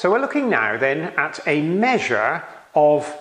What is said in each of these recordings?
So we're looking now then at a measure of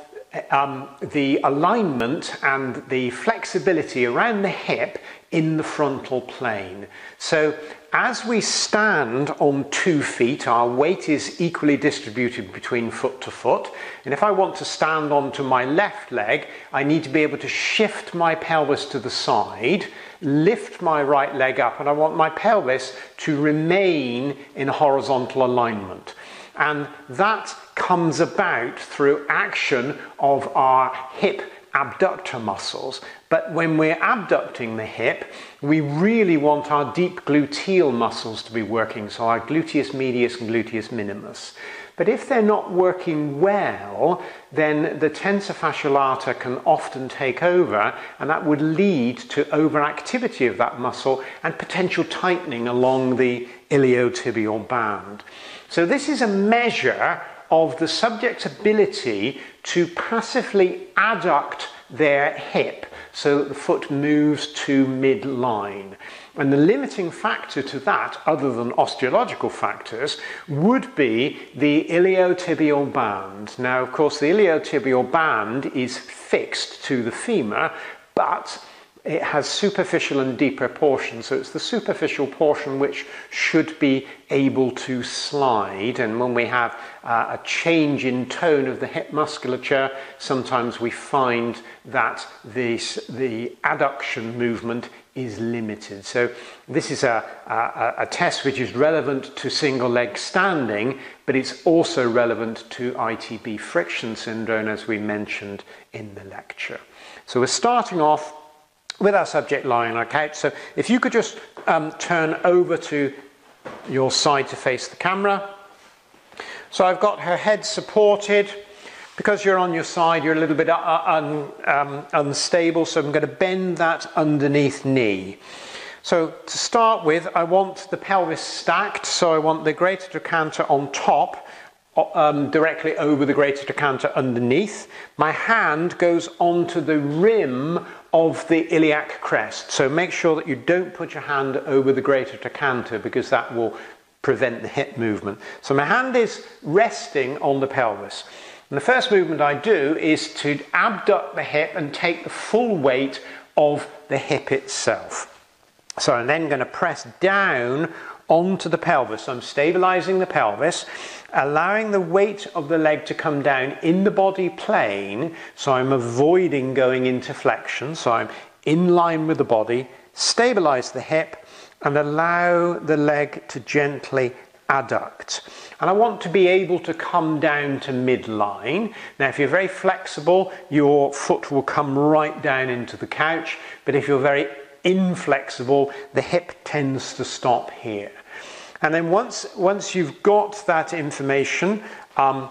um, the alignment and the flexibility around the hip in the frontal plane. So as we stand on two feet, our weight is equally distributed between foot to foot. And if I want to stand onto my left leg, I need to be able to shift my pelvis to the side, lift my right leg up, and I want my pelvis to remain in horizontal alignment. And that comes about through action of our hip abductor muscles. But when we're abducting the hip, we really want our deep gluteal muscles to be working, so our gluteus medius and gluteus minimus. But if they're not working well, then the tensor fasciae lata can often take over, and that would lead to overactivity of that muscle and potential tightening along the iliotibial band. So this is a measure of the subject's ability to passively adduct their hip so that the foot moves to midline. And the limiting factor to that, other than osteological factors, would be the iliotibial band. Now, of course, the iliotibial band is fixed to the femur, but it has superficial and deeper portions. So it's the superficial portion which should be able to slide. And when we have uh, a change in tone of the hip musculature, sometimes we find that this, the adduction movement is limited. So this is a, a, a test which is relevant to single leg standing, but it's also relevant to ITB friction syndrome as we mentioned in the lecture. So we're starting off with our subject lying on our couch. So if you could just um, turn over to your side to face the camera. So I've got her head supported. Because you're on your side, you're a little bit uh, uh, un, um, unstable, so I'm going to bend that underneath knee. So to start with, I want the pelvis stacked, so I want the greater trochanter on top, um, directly over the greater trochanter underneath. My hand goes onto the rim of the iliac crest. So make sure that you don't put your hand over the greater trochanter because that will prevent the hip movement. So my hand is resting on the pelvis. And the first movement I do is to abduct the hip and take the full weight of the hip itself. So I'm then going to press down onto the pelvis. So I'm stabilizing the pelvis, allowing the weight of the leg to come down in the body plane. So I'm avoiding going into flexion. So I'm in line with the body, stabilize the hip, and allow the leg to gently adduct. And I want to be able to come down to midline. Now, if you're very flexible, your foot will come right down into the couch. But if you're very inflexible, the hip tends to stop here. And then once, once you've got that information um,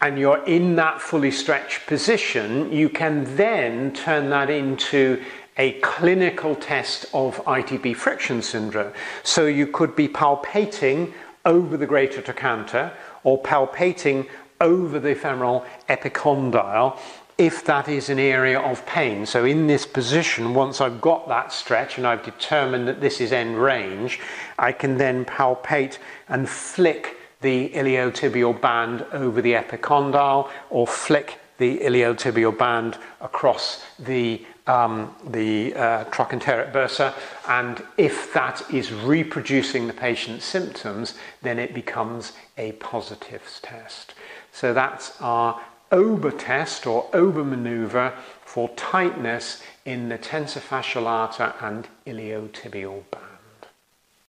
and you're in that fully stretched position, you can then turn that into a clinical test of ITB friction syndrome. So you could be palpating over the greater trochanter or palpating over the femoral epicondyle if that is an area of pain. So in this position, once I've got that stretch and I've determined that this is end range, I can then palpate and flick the iliotibial band over the epicondyle or flick the iliotibial band across the, um, the uh, trochanteric bursa. And if that is reproducing the patient's symptoms, then it becomes a positive test. So that's our Ober test or Ober maneuver for tightness in the tensor fasciae lata and iliotibial band.